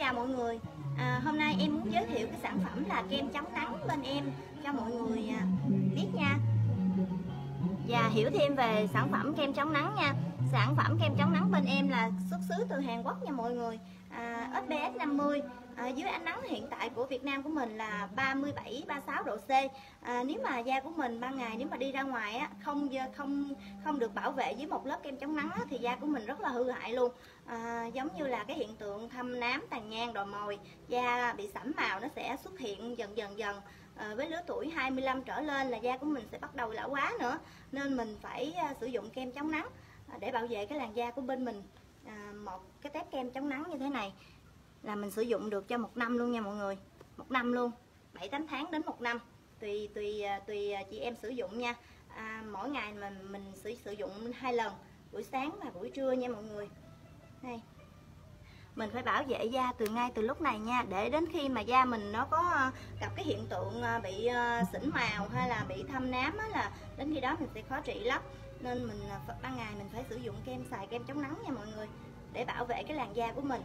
chào mọi người. À, Hôm nay em muốn giới thiệu cái sản phẩm là kem chống nắng bên em cho mọi người à, biết nha. Và hiểu thêm về sản phẩm kem chống nắng nha. Sản phẩm kem chống nắng bên em là xuất xứ từ Hàn Quốc nha mọi người. À, SPF 50 à, dưới ánh nắng hiện tại của Việt Nam của mình là 37 36 độ C. À, nếu mà da của mình ban ngày nếu mà đi ra ngoài á không không không được bảo vệ với một lớp kem chống nắng á, thì da của mình rất là hư hại luôn. À, giống như là cái hiện tượng thâm nám tàn nhang đồi mồi da bị sẫm màu nó sẽ xuất hiện dần dần dần. À, với lứa tuổi 25 trở lên là da của mình sẽ bắt đầu lão hóa nữa. Nên mình phải à, sử dụng kem chống nắng. À, để bảo vệ cái làn da của bên mình. À, một cái tép kem chống nắng như thế này là mình sử dụng được cho một năm luôn nha mọi người. Một năm luôn 7 8 tháng đến một năm. Tùy tùy à, tùy à, chị em sử dụng nha. À, mỗi ngày mà mình sử sử dụng hai lần buổi sáng và buổi trưa nha mọi người. Đây mình phải bảo vệ da từ ngay từ lúc này nha, để đến khi mà da mình nó có ờ, gặp cái hiện tượng ờ, bị ờ, sỉn màu hay là bị thâm nám á là đến khi đó mình sẽ khó trị lắm. Nên mình ban ngày mình phải sử dụng kem xài kem chống nắng nha mọi người, để bảo vệ cái làn da của mình.